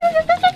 Ha ha ha!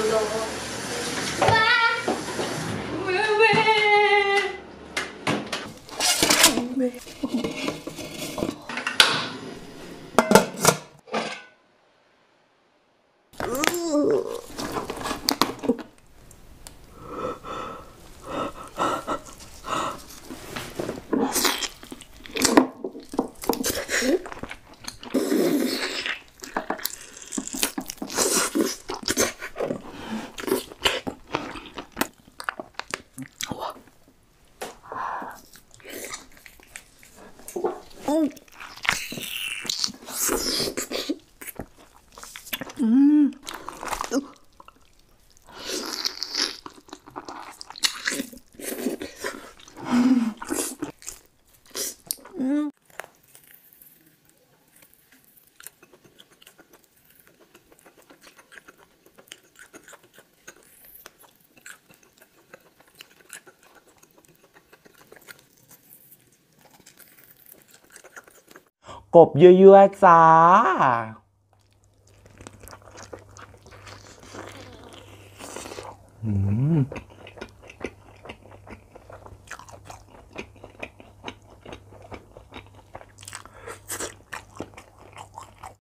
Oh. กบเยอะๆจ้าอืม